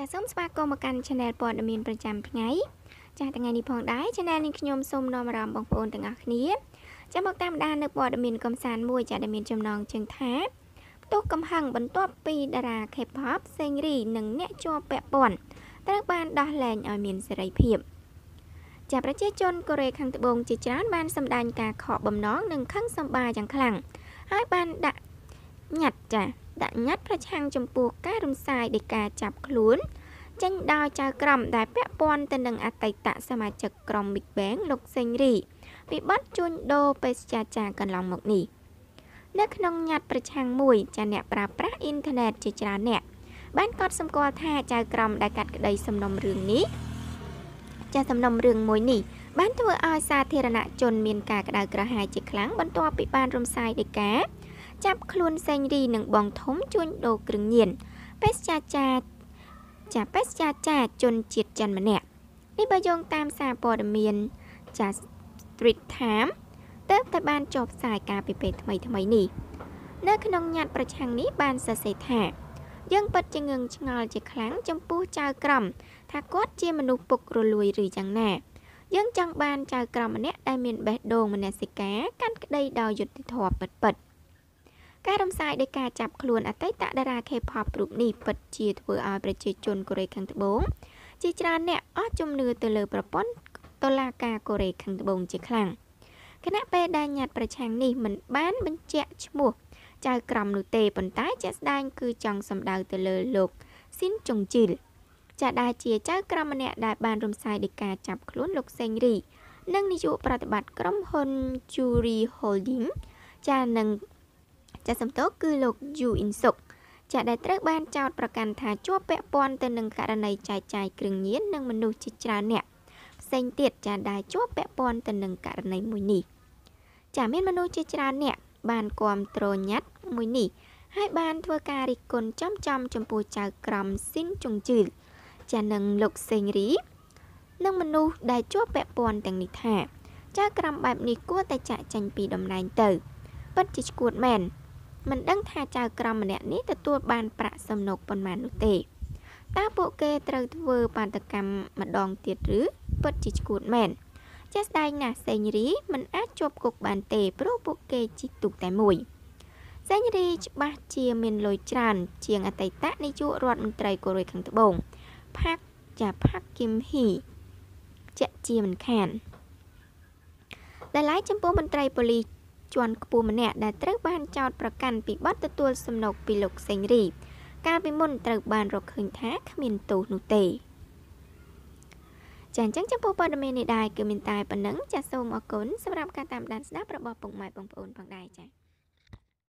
ចាសសូមស្វាគមន៍មកកាន់ Channel ព័ត៌មានប្រចាំថ្ងៃចាសថ្ងៃនេះផងដែរ Channel នេះខ្ញុំសូមនាំអារម្មណ៍បងប្អូនទាំងអស់គ្នាចាសមកតាមដាននៅព័ត៌មានកំសាន្តមួយចាសដែលមានចំណងជើងថាផ្ទុះកំហឹងបន្ទាប់ពីតារា K-pop សេងរីនិងអ្នកជាប់ពាក់ព័ន្ធត្រូវបានដោះលែងឲ្យមានសេរីភាពចាប្រជាជនកូរ៉េខាងត្បូងជាច្រើនបានសម្ដែងការខកបំណងនិងខឹងសម្បាយ៉ាងខ្លាំងហើយបានដាក់ញត្តិចា ដាក់ញត្តិប្រឆាំងចំពោះការរំសាយនៃការចាប់ខ្លួនចេញដោយចៅក្រមដែលពាក់ព័ន្ធទៅនឹងអតីតសមាជិកក្រុម Big Bang លោកសេងរីពីបទជួញដូរបេសកចាកន្លងមកនេះនៅក្នុងញត្តិប្រឆាំងមួយចាអ្នកប្រើប្រាស់អ៊ីនធឺណិតជាច្រើនអ្នកបានកត់សម្គាល់ថាចៅក្រមដែលកាត់ក្តីសំណុំរឿងនេះចាសំណុំរឿងមួយនេះបានធ្វើឲ្យសាធារណជនមានការក្តៅក្រហាយជាខ្លាំងបន្ទាប់ពីបានរំសាយដីកា ចាប់ខ្លួនសេងរីនិងបងធំជួញដូរគ្រឿងញៀនបេសចាចាចាបេសចាចាជនជាតិចិនម្នាក់នេះបើយោងតាមសារព័ត៌មានចា Street Time ទើបតែបានចុះផ្សាយការពីពេលថ្មីថ្មីនេះនៅក្នុងញត្តិប្រឆាំងនេះបានសរសេរថាយើងពិតជាងឹងឆ្ងល់ជាខ្លាំងចំពោះចៅក្រមថាគាត់ជាមនុស្សពុករលួយឬយ៉ាងណាយើងចង់បានចៅក្រមម្នាក់ដែលមានបេះដូងមនសិការកាន់ក្តីដោយយុត្តិធម៌ពិតពិត ការរំសាយដោយការចាប់ខ្លួនអតីតតារា K-pop រូបនេះពិតជាធ្វើឲ្យប្រជាជនកូរ៉េខាងត្បូងជាច្រើនអ្នកអស់ជំនឿទៅលើប្រព័ន្ធតុលាការកូរ៉េខាងត្បូងជាខ្លាំងគណៈពេលដែលញត្តិប្រឆាំងនេះមិនបានបញ្ជាក់ឈ្មោះចៅក្រមនោះទេប៉ុន្តែជាក់ស្ដែងគឺចង់សម្ដៅទៅលើលោកស៊ីនចុងជីលចាដែលជាចៅក្រមម្នាក់ដែលបានរំសាយដោយការចាប់ខ្លួនលោកសេងរីនិងនាយកប្រតិបត្តិក្រុមហ៊ុន Juri Holding ចានឹង ចាសំទោសគឺលោកយូអ៊ីនសុកចាដែលត្រូវបានចោទប្រកាន់ថាជាប់ពាក់ព័ន្ធទៅនឹងករណីចែកចាយគ្រឿងញៀននិងមនុស្សជាច្រើនអ្នកផ្សេងទៀតចាដែលជាប់ពាក់ព័ន្ធទៅនឹងករណីមួយនេះចាមានមនុស្សជាច្រើនអ្នកបានគ្រប់គ្រងញត្តិមួយនេះហើយបានធ្វើការរិះគន់ចំចំចំពោះចៅក្រមស៊ីនជុងជឺលចានឹងលោកសេងរីនិងមនុស្សដែលជាប់ពាក់ព័ន្ធទាំងនេះថាចៅក្រមបែបនេះគួរតែចាក់ចេញពីតំណែងទៅពិតជាឈួតមែន មិនដឹងថាចៅក្រមម្នាក់នេះទទួលបានប្រាក់សំណូកប៉ុន្មាននោះទេតើពួកគេត្រូវធ្វើបាតកម្មម្ដងទៀតឬពិតជាឈួតមែនជាស្ដែងណាស់សេងរីមិនអាចជាប់គុកបានទេព្រោះពួកគេជីកទូកតែមួយសេងរីច្បាស់ជាមានលុយច្រើន ជាងអតីតនាយករដ្ឋមន្ត្រីកូរ៉េខាងត្បូងផាក់ចាផាក់គឹមហ៊ីជាក់ជាមិនខានដែលឡែកចំពោះមន្ត្រីប៉ូលីស ជាន់ខ្ពស់ម្នាក់ដែលត្រូវបានចោទប្រកាន់ពីបទទទួលសំណុកពីលោកសេងរីកាលពីមុនត្រូវបានរកឃើញថាគ្មានទោសនោះទេចាអញ្ចឹងចំពោះព័ត៌មាននេះដែរគឺមានតែប៉ុណ្ណឹងចាសូមអរគុណសម្រាប់ការតាមដានស្ដាប់របស់ពុកម៉ែបងប្អូនផងដែរចា